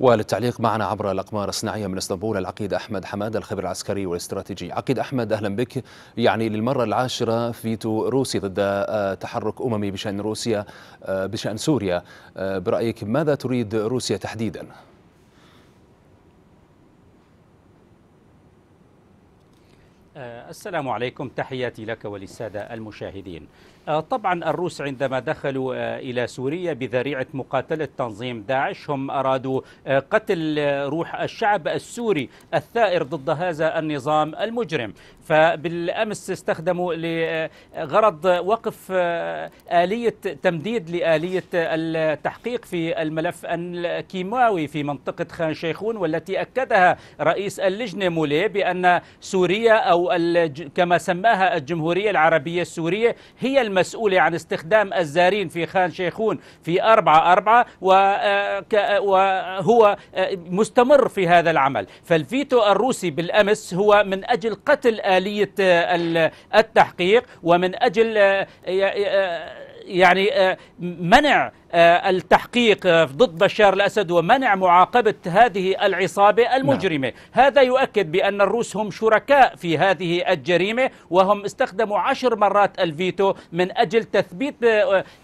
وللتعليق معنا عبر الأقمار الصناعية من إسطنبول العقيد أحمد حماد الخبير العسكري والاستراتيجي. عقيد أحمد أهلا بك. يعني للمرة العاشرة فيتو روسي ضد تحرك أممي بشأن روسيا بشأن سوريا. برأيك ماذا تريد روسيا تحديداً؟ السلام عليكم. تحياتي لك وللسادة المشاهدين. طبعا الروس عندما دخلوا إلى سوريا بذريعة مقاتلة تنظيم داعش هم أرادوا قتل روح الشعب السوري الثائر ضد هذا النظام المجرم. فبالأمس استخدموا لغرض وقف آلية تمديد لآلية التحقيق في الملف الكيماوي في منطقة خان شيخون والتي أكدها رئيس اللجنة مولي بأن سوريا أو كما سماها الجمهورية العربية السورية هي المسؤولة عن استخدام الزارين في خان شيخون في أربعة أربعة وهو مستمر في هذا العمل. فالفيتو الروسي بالأمس هو من أجل قتل آلية التحقيق ومن أجل يعني منع التحقيق ضد بشار الأسد ومنع معاقبة هذه العصابة المجرمة. نعم. هذا يؤكد بأن الروس هم شركاء في هذه الجريمة وهم استخدموا عشر مرات الفيتو من أجل تثبيت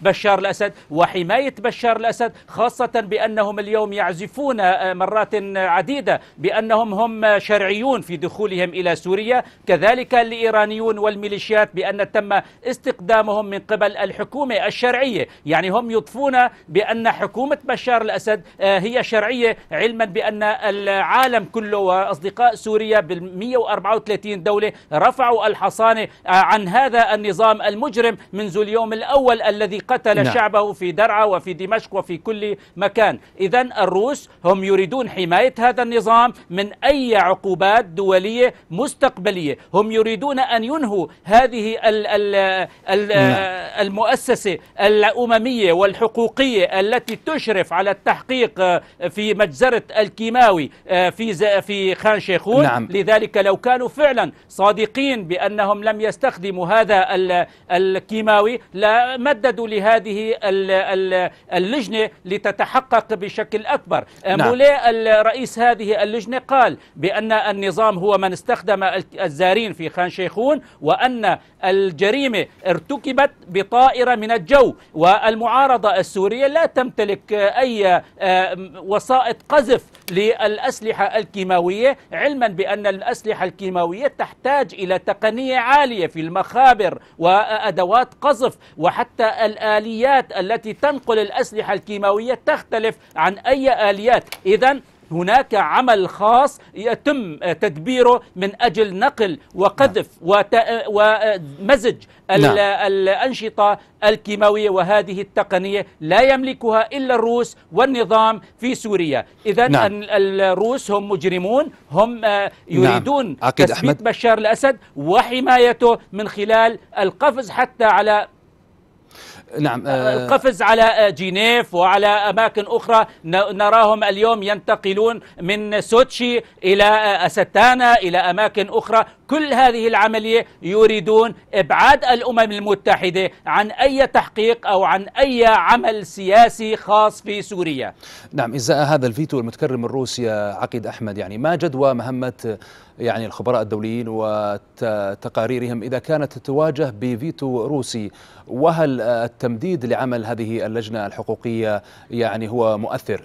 بشار الأسد وحماية بشار الأسد خاصة بأنهم اليوم يعزفون مرات عديدة بأنهم هم شرعيون في دخولهم إلى سوريا. كذلك الإيرانيون والميليشيات بأن تم استخدامهم من قبل الحكومة الشرعية. يعني هم يضفون بأن حكومة بشار الأسد هي شرعية علما بأن العالم كله وأصدقاء سوريا بال 134 دولة رفعوا الحصانة عن هذا النظام المجرم منذ اليوم الأول الذي قتل نعم. شعبه في درعا وفي دمشق وفي كل مكان إذا الروس هم يريدون حماية هذا النظام من أي عقوبات دولية مستقبلية هم يريدون أن ينهوا هذه ال ال ال نعم. المؤسسة الأممية والحقوقية التي تشرف على التحقيق في مجزرة الكيماوي في في خان شيخون نعم. لذلك لو كانوا فعلا صادقين بأنهم لم يستخدموا هذا الكيماوي لمددوا لهذه اللجنة لتتحقق بشكل أكبر نعم. مولاي الرئيس هذه اللجنة قال بأن النظام هو من استخدم الزارين في خان شيخون وأن الجريمة ارتكبت بطائرة من الجو والمعارضة السورية لا تمتلك أي وسائط قذف للأسلحة الكيماوية علما بأن الأسلحة الكيماوية تحتاج إلى تقنية عالية في المخابر وأدوات قذف وحتى الآليات التي تنقل الأسلحة الكيماوية تختلف عن أي آليات. إذا هناك عمل خاص يتم تدبيره من أجل نقل وقذف ومزج نعم. الأنشطة الكيماوية وهذه التقنية لا يملكها إلا الروس والنظام في سوريا إذا نعم. الروس هم مجرمون هم يريدون نعم. تثبيت بشار الأسد وحمايته من خلال القفز حتى على نعم القفز على جنيف وعلى أماكن أخرى. نراهم اليوم ينتقلون من سوتشي إلى أستانا إلى أماكن أخرى. كل هذه العملية يريدون إبعاد الأمم المتحدة عن أي تحقيق أو عن أي عمل سياسي خاص في سوريا. نعم إزاء هذا الفيتو المتكرر من روسيا عقيد أحمد يعني ما جدوى مهمة يعني الخبراء الدوليين وتقاريرهم إذا كانت تواجه بفيتو روسي وهل التمديد لعمل هذه اللجنة الحقوقية يعني هو مؤثر؟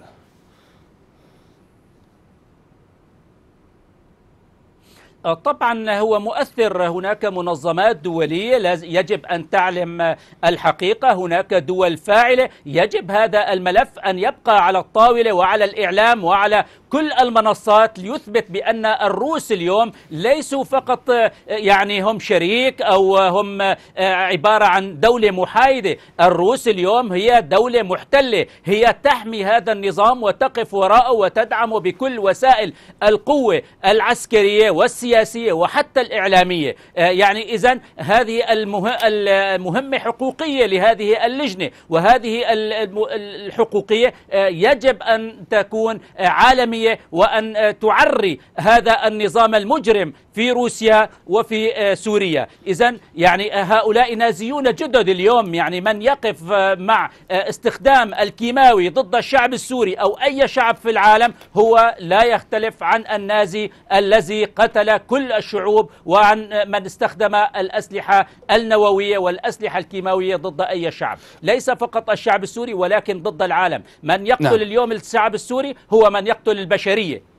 طبعا هو مؤثر. هناك منظمات دولية يجب أن تعلم الحقيقة. هناك دول فاعلة. يجب هذا الملف أن يبقى على الطاولة وعلى الإعلام وعلى كل المنصات ليثبت بأن الروس اليوم ليسوا فقط يعني هم شريك أو هم عبارة عن دولة محايدة. الروس اليوم هي دولة محتلة. هي تحمي هذا النظام وتقف وراءه وتدعمه بكل وسائل القوة العسكرية والسياسية السياسية وحتى الإعلامية. يعني إذا هذه المهمة حقوقية لهذه اللجنة وهذه الحقوقية يجب أن تكون عالمية وأن تعري هذا النظام المجرم في روسيا وفي سوريا. إذا يعني هؤلاء نازيون جدد اليوم يعني من يقف مع استخدام الكيماوي ضد الشعب السوري أو أي شعب في العالم هو لا يختلف عن النازي الذي قتل كل الشعوب وعن من استخدم الأسلحة النووية والأسلحة الكيماوية ضد أي شعب. ليس فقط الشعب السوري ولكن ضد العالم. من يقتل نعم. اليوم الشعب السوري هو من يقتل البشرية.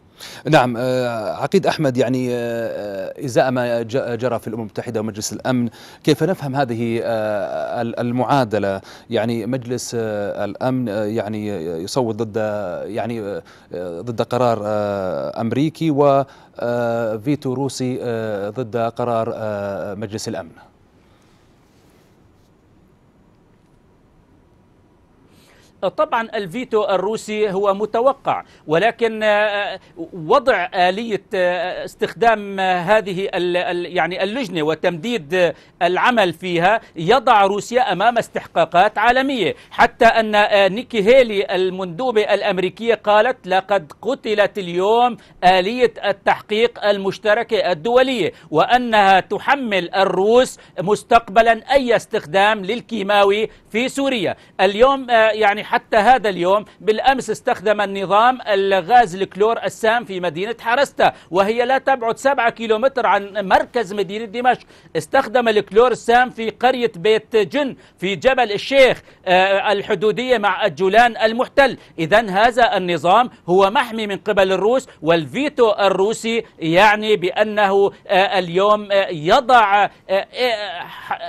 نعم آه، عقيد أحمد يعني آه، إزاء ما جرى في الأمم المتحدة ومجلس الأمن كيف نفهم هذه آه، المعادلة؟ يعني مجلس الأمن يعني يصوت ضد يعني ضد قرار أمريكي وفيتو روسي ضد قرار مجلس الأمن. طبعا الفيتو الروسي هو متوقع ولكن آه، وضع آلية آه، استخدام هذه يعني اللجنة وتمديد العمل فيها يضع روسيا أمام استحقاقات عالمية. حتى أن آه، نيكي هيلي المندوبة الأمريكية قالت لقد قتلت اليوم آلية التحقيق المشتركة الدولية وأنها تحمل الروس مستقبلا أي استخدام للكيماوي في سوريا. اليوم يعني حتى هذا اليوم بالأمس استخدم النظام الغاز الكلور السام في مدينة حرستا وهي لا تبعد سبعة كيلومتر عن مركز مدينة دمشق استخدم الكلور السام في قرية بيت جن في جبل الشيخ آه، الحدودية مع الجولان المحتل إذا هذا النظام هو محمي من قبل الروس والفيتو الروسي يعني بأنه آه، اليوم آه، يضع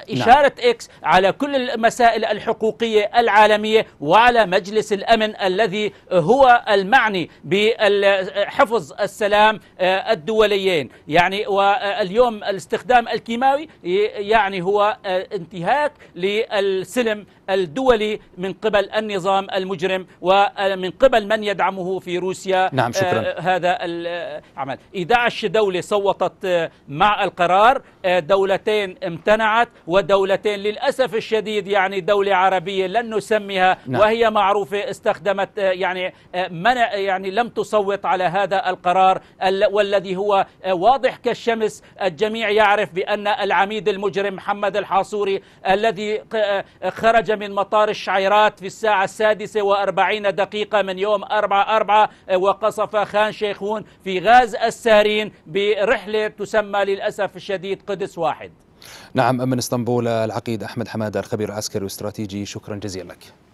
إشارة نعم. X على كل المسائل الحقوقية العالمية وعلى على مجلس الأمن الذي هو المعني بحفظ السلام آه، الدوليين. يعني واليوم الاستخدام الكيماوي يعني هو آه، انتهاك للسلم الدولي من قبل النظام المجرم ومن قبل من يدعمه في روسيا نعم شكرا. آه هذا العمل 11 دولة صوتت آه، مع القرار آه دولتين امتنعت ودولتين للأسف الشديد يعني دولة عربية لن نسميها نعم. وهي معروفة استخدمت آه، يعني آه، منع يعني لم تصوت على هذا القرار والذي هو واضح كالشمس الجميع يعرف بأن العميد المجرم محمد الحاصوري الذي خرج من مطار الشعيرات في الساعة السادسة وأربعين دقيقة من يوم أربعة أربعة وقصف خان شيخون في غاز السارين برحلة تسمى للأسف الشديد قدس واحد. نعم من إسطنبول العقيد أحمد حمادة الخبير العسكري والاستراتيجي شكرا جزيلا لك.